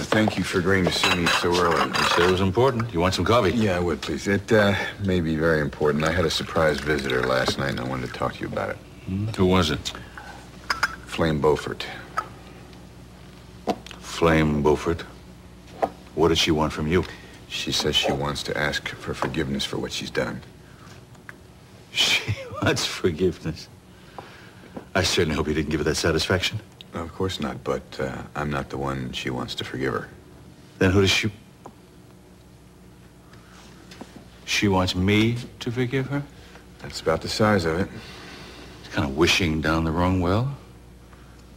Thank you for agreeing to see me so early. You said it was important. You want some coffee? Yeah, I would, please. It uh, may be very important. I had a surprise visitor last night, and I wanted to talk to you about it. Hmm? Who was it? Flame Beaufort. Flame Beaufort. What does she want from you? She says she wants to ask for forgiveness for what she's done. She wants forgiveness. I certainly hope you didn't give her that satisfaction. Of course not, but uh, I'm not the one she wants to forgive her. Then who does she... She wants me to forgive her? That's about the size of it. It's kind of wishing down the wrong well.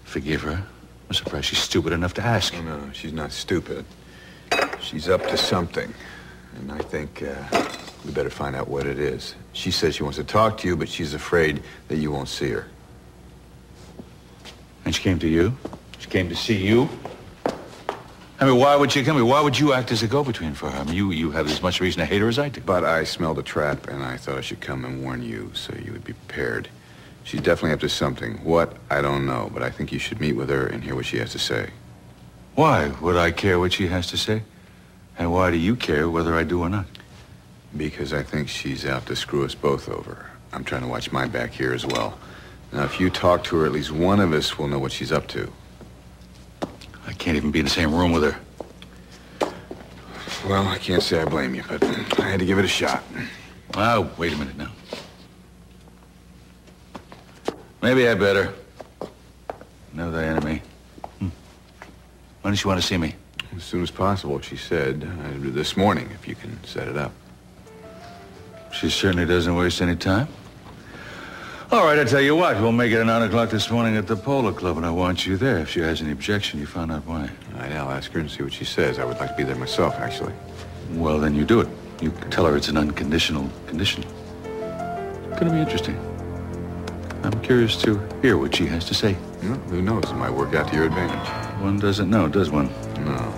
Forgive her. I'm surprised she's stupid enough to ask. Oh, no, she's not stupid. She's up to something. And I think uh, we better find out what it is. She says she wants to talk to you, but she's afraid that you won't see her. And she came to you? She came to see you? I mean, why would she come here? Why would you act as a go-between for her? I mean, you, you have as much reason to hate her as I do. But I smelled a trap, and I thought I should come and warn you so you would be prepared. She's definitely up to something. What, I don't know, but I think you should meet with her and hear what she has to say. Why would I care what she has to say? And why do you care whether I do or not? Because I think she's out to screw us both over. I'm trying to watch my back here as well. Now, if you talk to her, at least one of us will know what she's up to. I can't even be in the same room with her. Well, I can't say I blame you, but I had to give it a shot. Oh, wait a minute now. Maybe I better. Know thy enemy. Hmm. When does she want to see me? As soon as possible, she said. Uh, this morning, if you can set it up. She certainly doesn't waste any time. All right, I tell you what, we'll make it at 9 o'clock this morning at the Polo Club, and I want you there. If she has any objection, you find out why. All right, I'll ask her and see what she says. I would like to be there myself, actually. Well, then you do it. You tell her it's an unconditional condition. It's gonna be interesting. I'm curious to hear what she has to say. Well, who knows? It might work out to your advantage. One doesn't know, does one? No.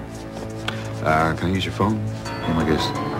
Uh, can I use your phone? Oh, my guess.